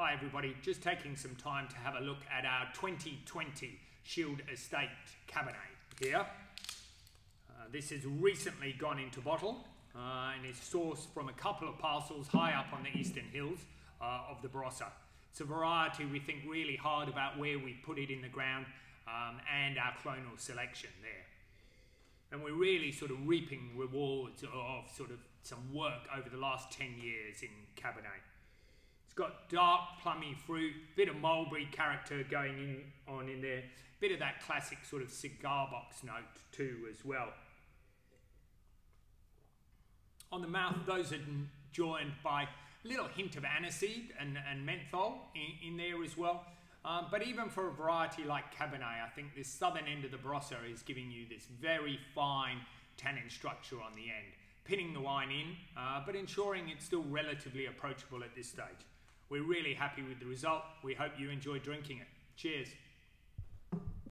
Hi everybody, just taking some time to have a look at our 2020 Schild Estate Cabernet here. Uh, this has recently gone into bottle uh, and is sourced from a couple of parcels high up on the eastern hills uh, of the Barossa. It's a variety we think really hard about where we put it in the ground um, and our clonal selection there. And we're really sort of reaping rewards of sort of some work over the last 10 years in Cabernet got dark plummy fruit, bit of mulberry character going in on in there, bit of that classic sort of cigar box note too as well. On the mouth, those are joined by a little hint of aniseed and, and menthol in, in there as well. Um, but even for a variety like Cabernet, I think this southern end of the Barossa is giving you this very fine tannin structure on the end, pinning the wine in, uh, but ensuring it's still relatively approachable at this stage. We're really happy with the result. We hope you enjoy drinking it. Cheers.